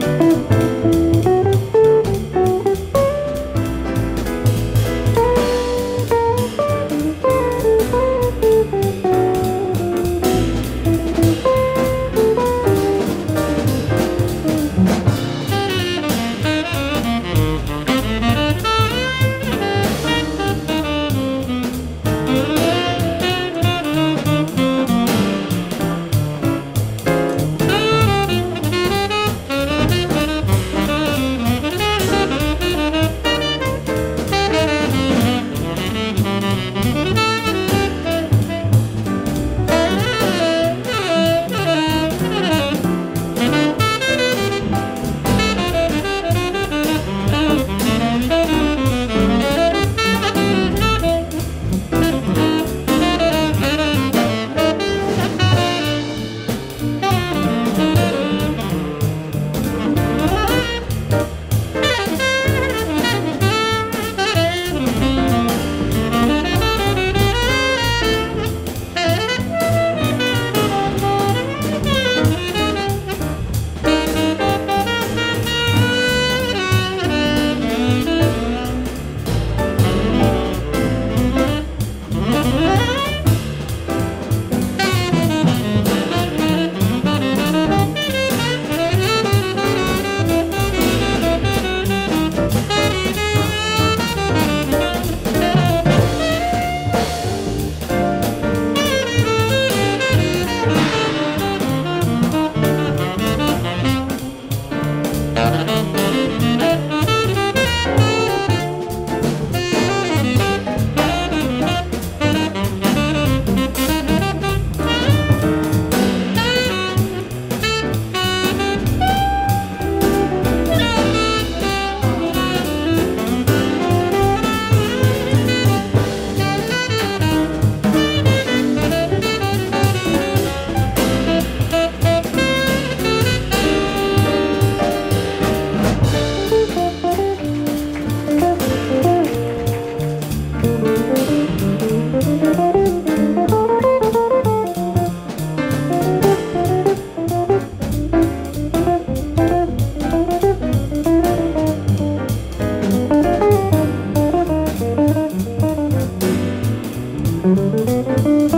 Música Música